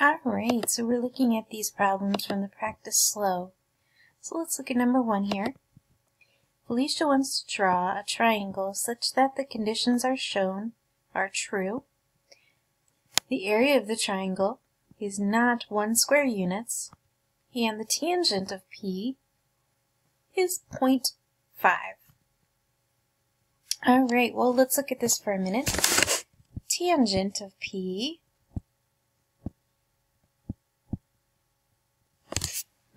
Alright, so we're looking at these problems from the practice SLO. So let's look at number one here. Felicia wants to draw a triangle such that the conditions are shown are true. The area of the triangle is not 1 square units, and the tangent of P is 0.5. Alright, well let's look at this for a minute. Tangent of P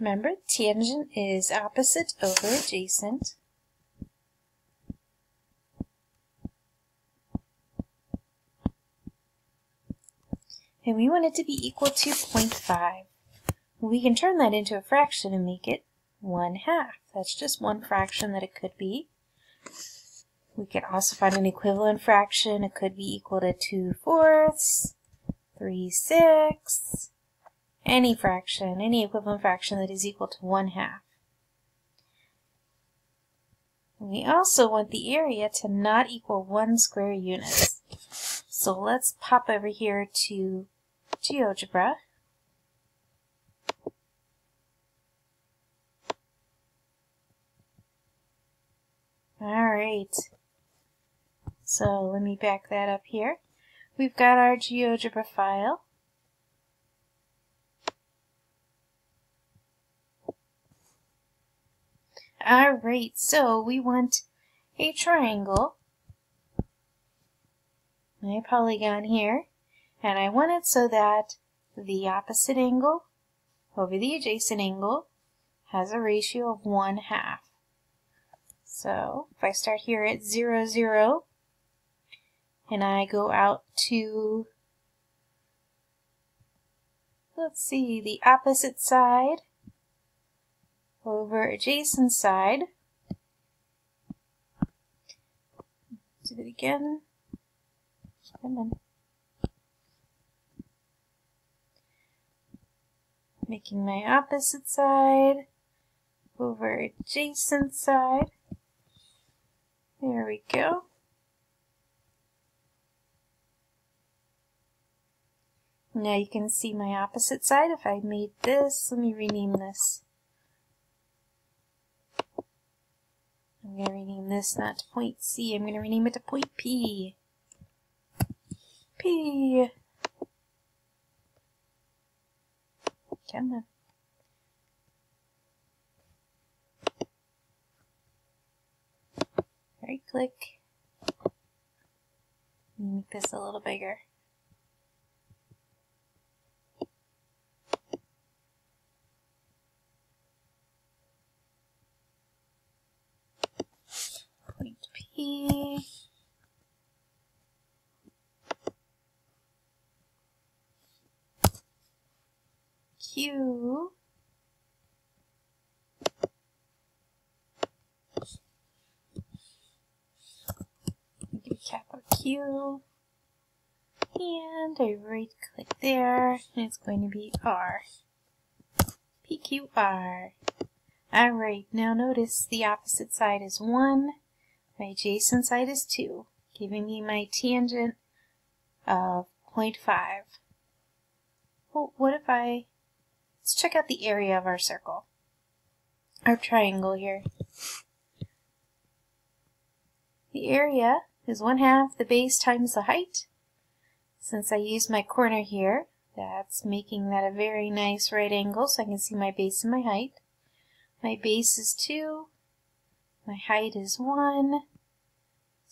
Remember, tangent is opposite over adjacent. And we want it to be equal to 0.5. We can turn that into a fraction and make it 1 half. That's just one fraction that it could be. We can also find an equivalent fraction. It could be equal to 2 fourths, 3 sixths, any fraction, any equivalent fraction that is equal to 1 half. We also want the area to not equal 1 square units. So let's pop over here to GeoGebra. Alright, so let me back that up here. We've got our GeoGebra file. Alright, so we want a triangle, my polygon here, and I want it so that the opposite angle over the adjacent angle has a ratio of 1 half. So if I start here at 0, 0, and I go out to, let's see, the opposite side, over adjacent side. Do it again. Come on. Making my opposite side over adjacent side. There we go. Now you can see my opposite side. If I made this, let me rename this. I'm going to rename this not to point C, I'm going to rename it to point P. P. Come on. Right click. Make this a little bigger. P. Q. Give capital Q. And I right click there, and it's going to be R. PQR. Alright, now notice the opposite side is 1, my adjacent side is 2, giving me my tangent of 0.5. Well, what if I... Let's check out the area of our circle. Our triangle here. The area is 1 half the base times the height. Since I use my corner here, that's making that a very nice right angle so I can see my base and my height. My base is 2, my height is 1,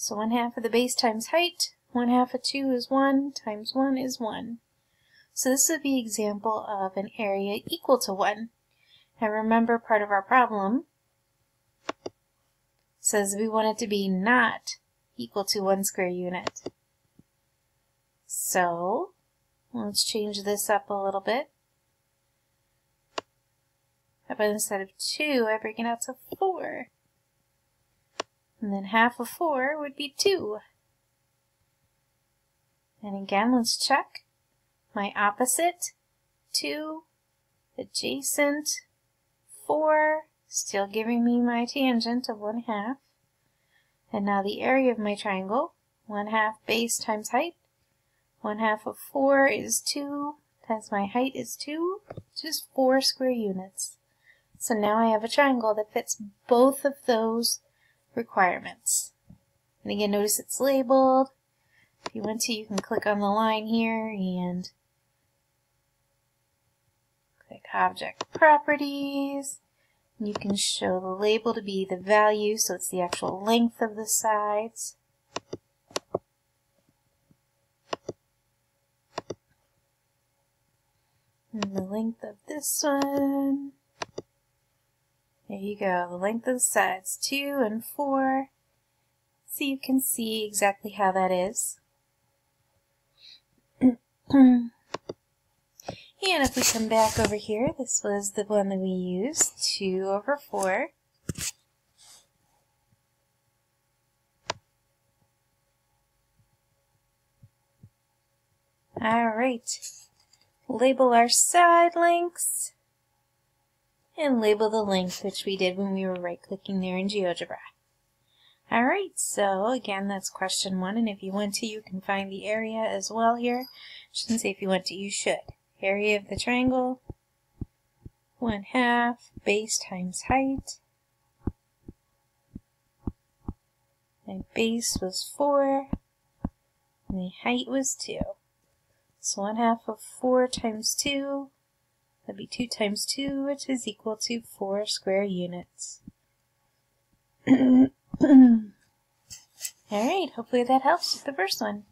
so 1 half of the base times height, 1 half of 2 is 1, times 1 is 1. So this would be example of an area equal to 1. And remember part of our problem says we want it to be not equal to 1 square unit. So let's change this up a little bit. But instead of 2, I bring it out to 4. And then half of 4 would be 2. And again, let's check. My opposite, 2, adjacent, 4, still giving me my tangent of 1 half. And now the area of my triangle, 1 half base times height. 1 half of 4 is 2 times my height is 2, just 4 square units. So now I have a triangle that fits both of those requirements. And again, notice it's labeled. If you want to, you can click on the line here and click Object Properties. You can show the label to be the value, so it's the actual length of the sides. And the length of this one. There you go, the length of the sides, 2 and 4. So you can see exactly how that is. and if we come back over here, this was the one that we used, 2 over 4. Alright, label our side links and label the length, which we did when we were right-clicking there in GeoGebra. Alright, so again, that's question one, and if you want to, you can find the area as well here. I Shouldn't say if you want to, you should. Area of the triangle, 1 half, base times height. My base was 4, and the height was 2. So 1 half of 4 times 2 That'd be 2 times 2, which is equal to 4 square units. Alright, hopefully that helps with the first one.